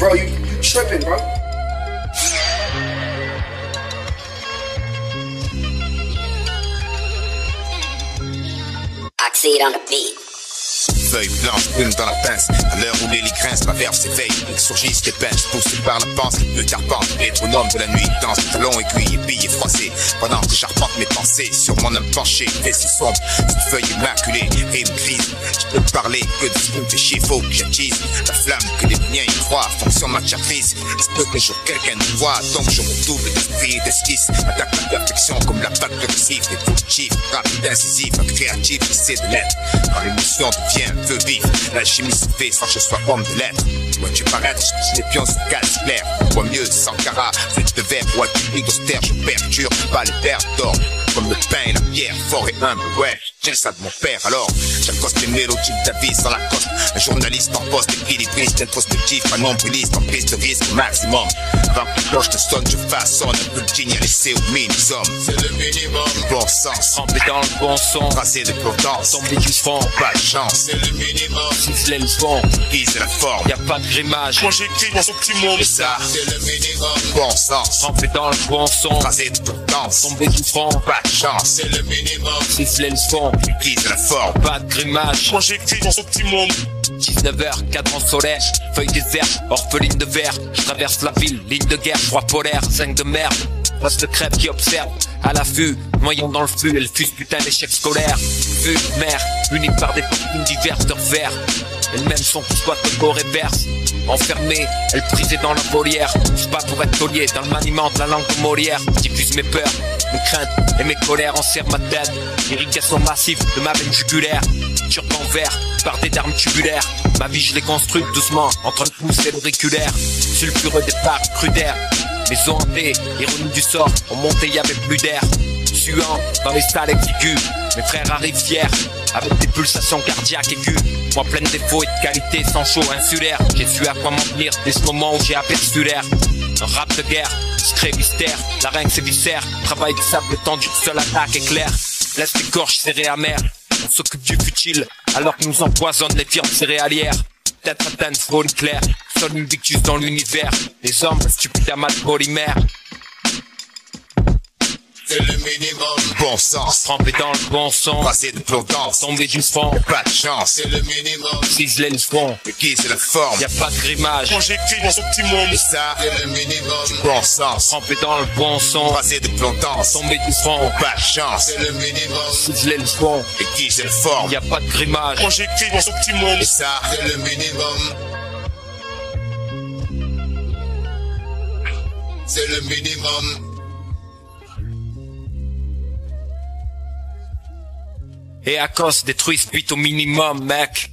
Bro, you, you tripping, bro. Oxide on the beat. Feuille blanche, plume dans la pince. À l'heure où les grincent, ma verve s'éveille. Surgissent les pinces, poussées par la pensée. Le carpente, métronome de la nuit, danse, talon aiguille, épille et froissé. Pendant que j'arpente mes pensées sur mon âme penchée, si sombre, cette feuille immaculée, rime grise. Je peux parler que de ce me chier, faut que j'attise. La flamme que les miens y croient, fonctionne ma grise. C'est peu que jour quelqu'un nous voit, donc je redouble d'esprit et d'esquisse. Attaque la perfection comme la batte régressive, des rapide, incisif, créatif, c'est de l'être. Quand l'émotion devient feu vif, l'alchimie se fait sans que je sois homme de lettres. Tu vois, tu paraître, les pions sur gaz clair. Vois mieux, sans cara, flûte de verre, boîte du d'austère, je perturbe pas les terres d'or. Comme le pain et la pierre, fort et humble, ouais, j'ai ça de mon père, alors j'accoste les mélodies de ta vie sans la coste. Un journaliste en poste, équilibriste, introspectif, un nombriliste en prise de risque maximum. Avant que cloche te sonne, je façonne un peu de digne à laisser au minimum. C'est le minimum. Bon sens, Trempé dans le bon son, tracé de potence, tombé du front, pas de chance. C'est le minimum. ciselé le son, Guise la forme, y a pas de grimage. Moi j'écris dans son petit monde. et ça, c'est le minimum. Bon sens, Trempé dans le bon son, tracé de potence, tombé du front, pas de chance. C'est le minimum. ciselé le son, Guise la forme, pas de grimage. Moi j'écris dans son petit monde. 19h, cadran solaire, feuille déserte, orpheline de verre. Je traverse la ville, ligne de guerre, froid polaire, 5 de merde. De crêpe qui observe, à l'affût, noyant dans le flux, elle fuse putain d'échec scolaire. Vue, mère, unie par des fortunes diverses de revers. Elle-même son soit de corps réverse. Enfermée, elle prisée dans la volière. Je pas pour être taulier dans le maniement de la langue de Molière. Diffuse mes peurs, mes craintes et mes colères en serre ma tête. Irrigation massive de ma veine jugulaire. Turban vert, bardé d'armes tubulaires. Ma vie je l'ai construite doucement, entre le pouce et l'auriculaire. Sulfureux départ, cru d'air. Mes os hantés, ironie du sort, ont monté, y avait plus d'air. Suant dans les salles exigus, mes frères arrivent fiers, avec des pulsations cardiaques aiguës. Moi plein de défauts et de qualités, sans chaud, insulaire. J'ai su à quoi m'en tenir dès ce moment où j'ai aperçu l'air. Un rap de guerre, discret mystère, larynx et viscères, travail de sable tendu, seule attaque éclair. Laisse les gorges serrées amères, on s'occupe du futile, alors que nous empoisonnent les firmes céréalières. Peut-être atteindre faune claire, seul une victus dans l'univers. Les hommes stupides à mal polymère, c'est le minimum. Bon sens, trempés dans le bon son, tracé de potence, tombé du front, pas de chance. C'est le minimum. ciselé le front. Guise la forme, Y a pas de grimage, j'écris dans son petit monde. ça, c'est le minimum. Bon sens, trempé dans le bon son, tracé de potence, tombé du front, pas de chance. C'est le minimum. ciselé le front. Et guise la forme, Y a pas de grimage, j'écris dans son petit monde. ça, c'est le minimum. C'est le minimum. Et à cause détruit ce but au minimum, mec.